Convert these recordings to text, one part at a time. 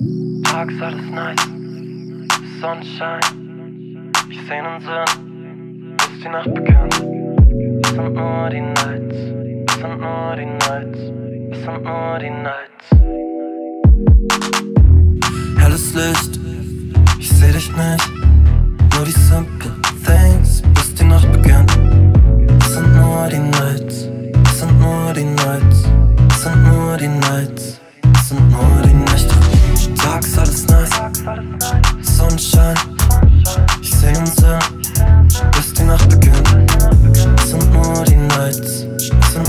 nice. Sunshine. Ich seh nen Sinn, bis die Nacht beginnt. Es sind nur die Nights. Es sind nur die Nights. Es sind nur die Nights. Helles Licht.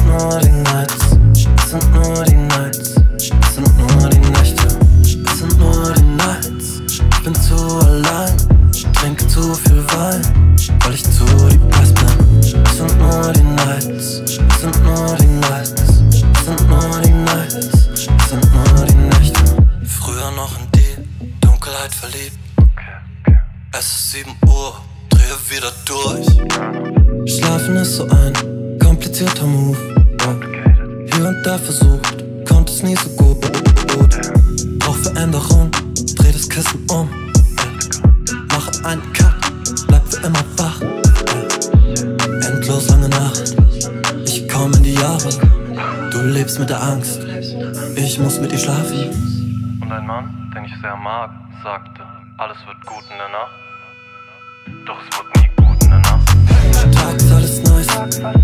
Nur die Nights. Es sind nur die Nights. Es sind nur die Nächte. Es sind nur die Nights. Ich bin zu allein. Trinke zu viel Wein, weil ich zu depressed bin. Es sind nur die Nights. Es sind nur die Nights. Es sind nur die Nights. Es sind nur die Nächte. Früher noch in die Dunkelheit verliebt. Es ist 7 Uhr, drehe wieder durch. Schlafen ist so ein Veränderung, dreh das Kissen um. Mache einen Cut, bleib für immer wach. Endlos lange Nacht, ich komm in die Jahre. Du lebst mit der Angst, ich muss mit dir schlafen. Und ein Mann, den ich sehr mag, sagte, alles wird gut in der Nacht. Doch es wird nie gut in der Nacht. Tags alles nice.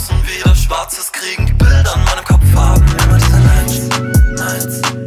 Außen wieder schwarzes Kriegen, die Bilder an meinem Kopf haben immer diese Lines, Lines.